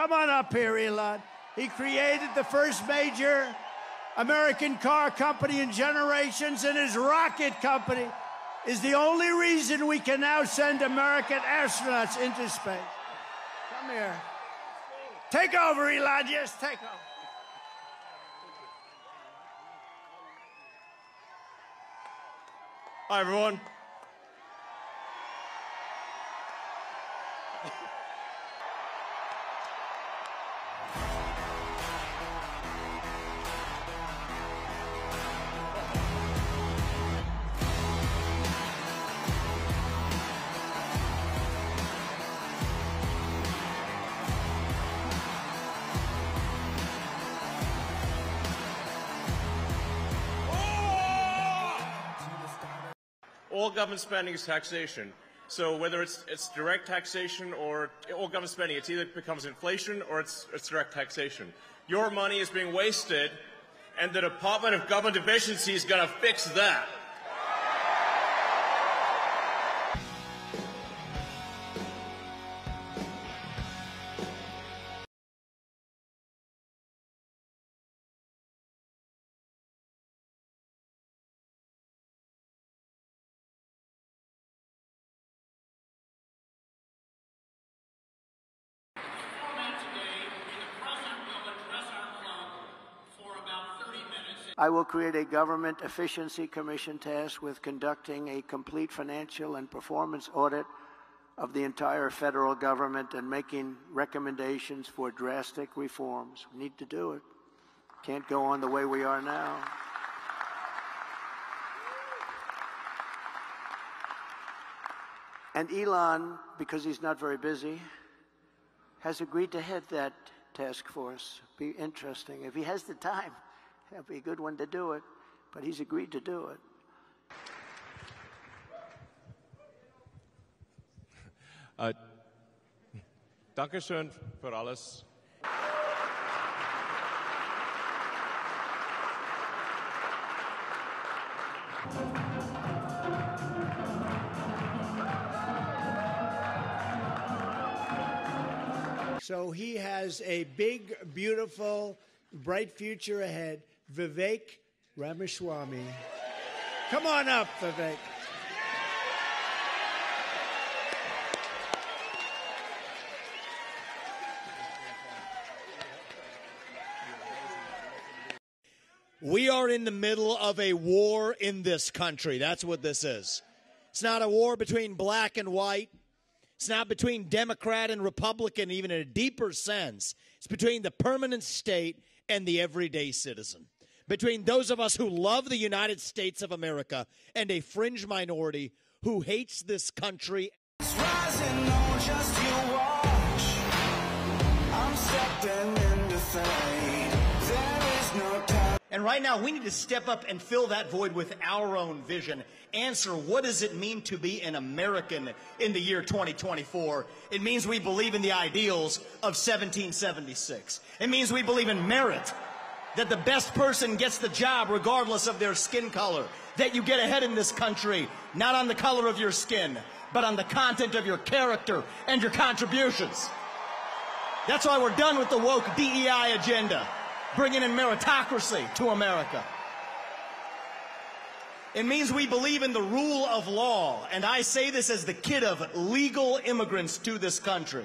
Come on up here, Elon. He created the first major American car company in generations, and his rocket company is the only reason we can now send American astronauts into space. Come here. Take over, Elon. Yes, take over. Hi, everyone. All government spending is taxation. So whether it's, it's direct taxation or all government spending, it either becomes inflation or it's, it's direct taxation. Your money is being wasted, and the Department of Government Efficiency is going to fix that. I will create a government efficiency commission tasked with conducting a complete financial and performance audit of the entire federal government and making recommendations for drastic reforms. We need to do it. Can't go on the way we are now. And Elon, because he's not very busy, has agreed to head that task force. Be interesting if he has the time. That'd be a good one to do it, but he's agreed to do it. Uh, Dankeschön für alles. So he has a big, beautiful, bright future ahead. Vivek Ramaswamy. Come on up, Vivek. We are in the middle of a war in this country. That's what this is. It's not a war between black and white. It's not between Democrat and Republican, even in a deeper sense. It's between the permanent state and the everyday citizen. Between those of us who love the United States of America and a fringe minority who hates this country. And right now, we need to step up and fill that void with our own vision. Answer what does it mean to be an American in the year 2024? It means we believe in the ideals of 1776. It means we believe in merit, that the best person gets the job regardless of their skin color, that you get ahead in this country, not on the color of your skin, but on the content of your character and your contributions. That's why we're done with the woke DEI agenda bringing in meritocracy to America. It means we believe in the rule of law, and I say this as the kid of legal immigrants to this country.